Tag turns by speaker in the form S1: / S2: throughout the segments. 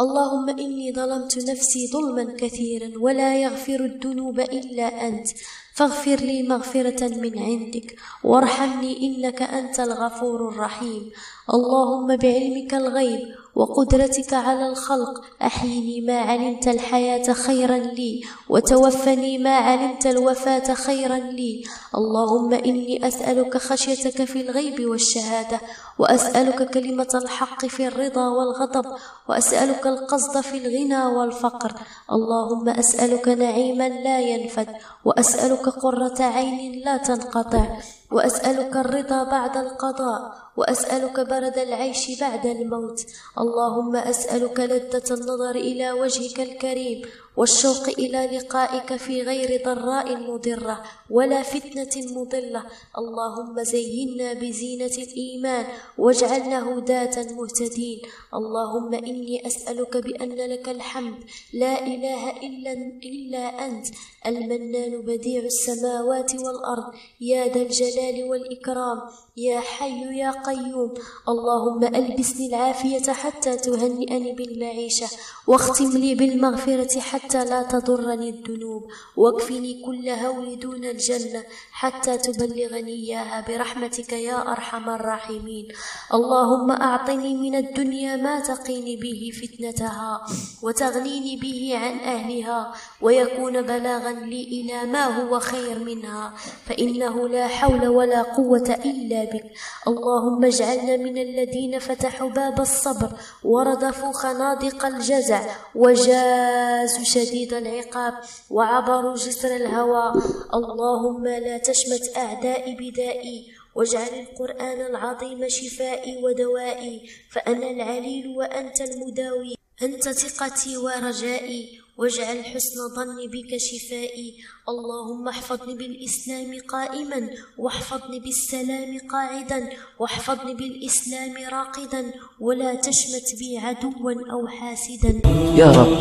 S1: اللهم إني ظلمت نفسي ظلما كثيرا ولا يغفر الذنوب إلا أنت. فاغفر لي مغفرة من عندك. وارحمني إنك أنت الغفور الرحيم. اللهم بعلمك الغيب وقدرتك على الخلق. أحيني ما علمت الحياة خيرا لي وتوفني ما علمت الوفاة خيرا لي. اللهم إني أسألك خشيتك في الغيب والشهادة وأسألك كلمة الحق في الرضا والغضب وأسألك القصد في الغنى والفقر. اللهم أسألك نعيما لا ينفد وأسألك قرة عين لا تنقطع. وأسألك الرضا بعد القضاء وأسألك برد العيش بعد الموت. اللهم أسألك لذة النظر إلى وجهك الكريم والشوق إلى لقائك في غير ضراء مضرة ولا فتنة مضلة. اللهم زينا بزينة الإيمان واجعلنا هداة مهتدين اللهم إني أسألك بأن لك الحمد. لا إله إلا, إلا أنت المنان بديع السماوات والأرض. يا ذا الجلال والإكرام. يا حي يا قيوم. اللهم ألبسني العافية حتى تهنئني بالمعيشة. واختم لي بالمغفرة حتى لا تضرني الذنوب. واكفني كل هول دون الجنة حتى تبلغني إياها برحمتك يا أرحم الراحمين. اللهم أعطني من الدنيا ما تقيني به فتنتها وتغنيني به عن أهلها ويكون بلاغا لي إلى ما هو خير منها. فإنه لا حول ولا قوة إلا بك. اللهم اجعلنا من الذين فتحوا باب الصبر وردفوا خنادق الجزع وجازوا شديد العقاب وعبروا جسر الهوى. اللهم لا تشمت أعدائي بدائي واجعل القرآن العظيم شفائي ودوائي. فأنا العليل وأنت المداوي. أنت ثقتي ورجائي. واجعل حسن ظني بك شفائي. اللهم احفظني بالإسلام قائما واحفظني بالسلام قاعدا واحفظني بالإسلام راقدا. ولا تشمت بي عدوا أو حاسدا.
S2: يا رب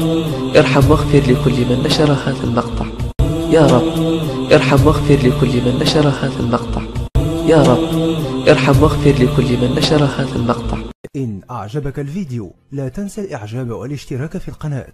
S2: ارحم واغفر لكل من نشر هذا المقطع. يا رب ارحم واغفر لكل من نشر هذا المقطع. يا رب ارحم واغفر لكل من نشر هذا المقطع.
S3: إن أعجبك الفيديو لا تنسى الإعجاب والاشتراك في القناة.